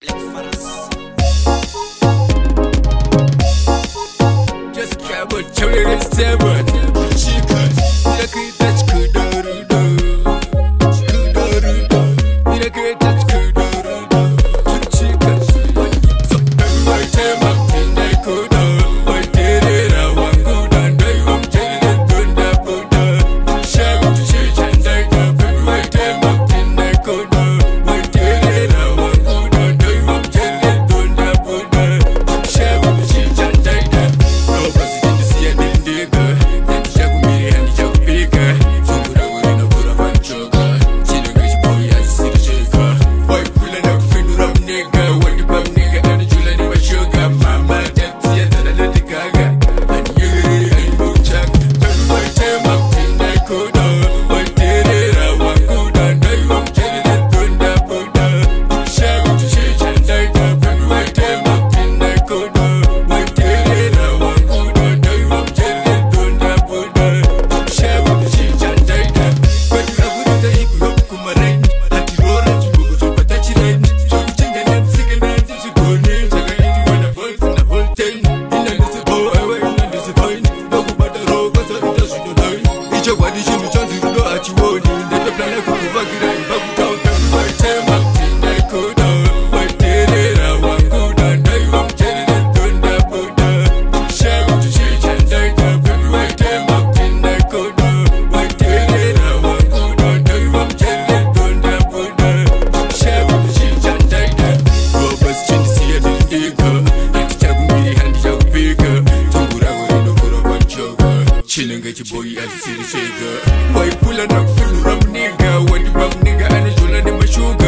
Just grab a cherry and seven. Don't look boy alsiri shega Wai pula na full ram nigga Wadi bam nigga ana jola ni mashuga